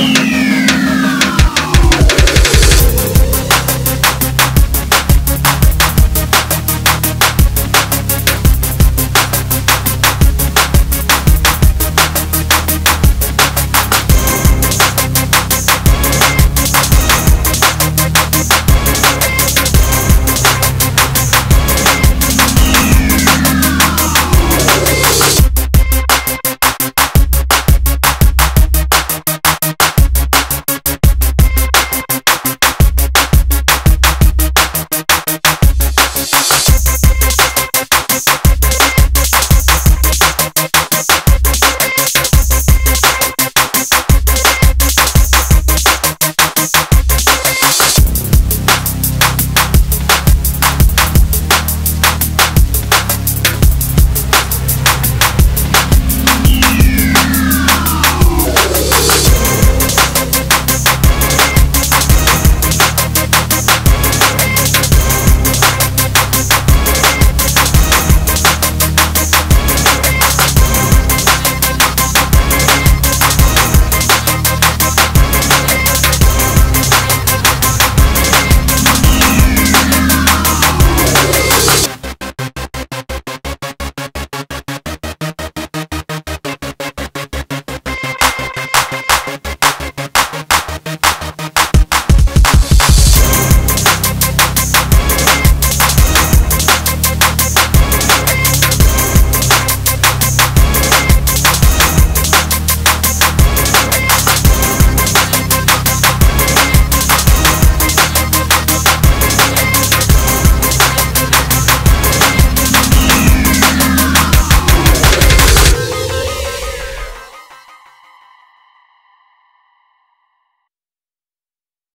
Musik